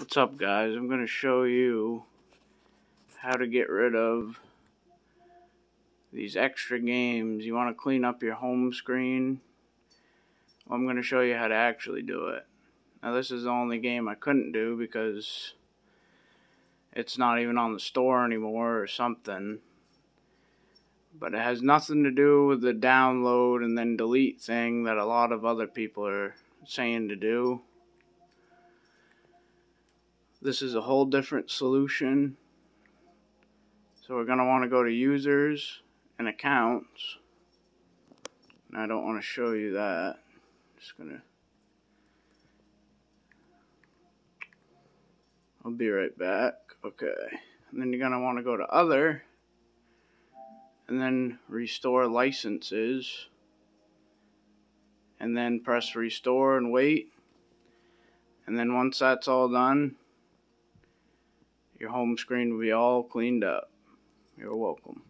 What's up guys? I'm going to show you how to get rid of these extra games. You want to clean up your home screen? I'm going to show you how to actually do it. Now this is the only game I couldn't do because it's not even on the store anymore or something. But it has nothing to do with the download and then delete thing that a lot of other people are saying to do. This is a whole different solution. So we're going to want to go to users and accounts. And I don't want to show you that. I'm Just going to I'll be right back. Okay. And then you're going to want to go to other and then restore licenses and then press restore and wait and then once that's all done your home screen will be all cleaned up. You're welcome.